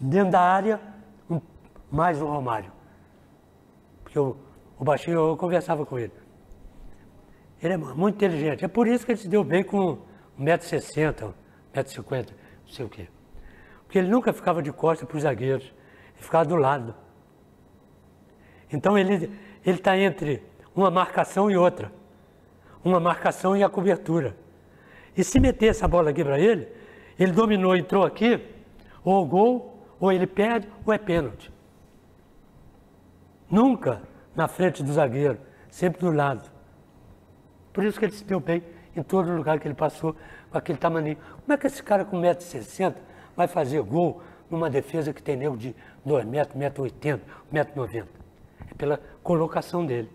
dentro da área, um- mais um Romário. Porque o, o baixinho, eu conversava com ele. Ele é muito inteligente. É por isso que ele se deu bem com 1,60m, 1,50m, não sei o quê. Porque ele nunca ficava de costas para os zagueiros, ele ficava do lado. Então ele está entre uma marcação e outra. Uma marcação e a cobertura. E se meter essa bola aqui para ele, ele dominou, entrou aqui, ou gol, ou ele perde, ou é pênalti. Nunca na frente do zagueiro, sempre do lado. Por isso que ele se deu bem em todo lugar que ele passou, com aquele tamaninho. Como é que esse cara com 1,60m vai fazer gol numa defesa que tem nego de 2 metros, 1,80m, 1,90m? É pela colocação dele.